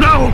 No!